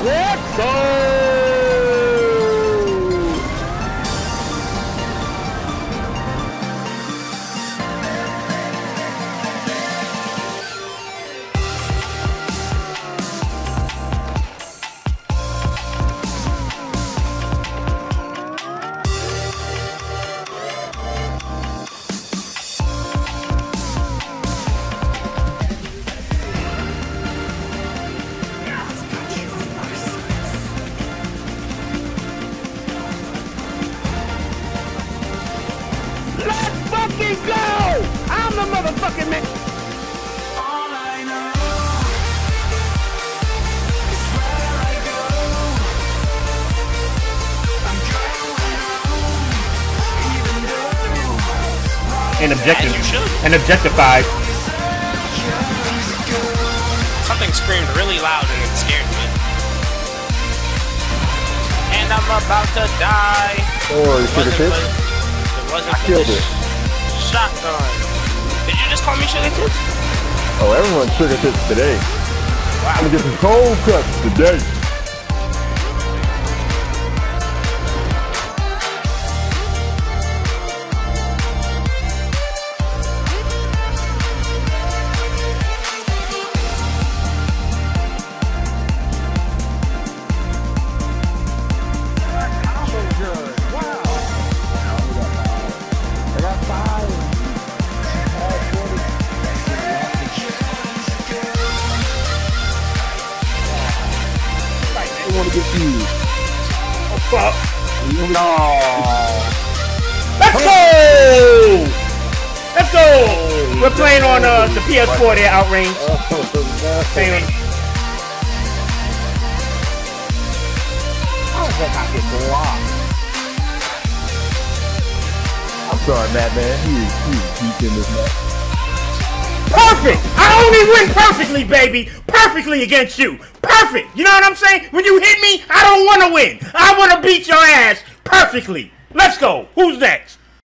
What's up? And objective As you should. and objectified. Something screamed really loud and it scared me. And I'm about to die. Oh, you Wasn't sugar tits? It wasn't I for killed it. shotgun. Did you just call me sugar tits? Oh, everyone's sugar tits today. Wow. I'm gonna get some cold cuts today. Want to get you. Fuck. No. Let's go! Let's go! We're playing on uh, the PS4 there, Outrange. Oh, on- How the heck I get blocked? I'm sorry, Matt, man. He is, he is deep in this match. Perfect! I only win perfectly, baby! Perfectly against you! Perfect! You know what I'm saying? When you hit me, I don't want to win! I want to beat your ass perfectly! Let's go! Who's next?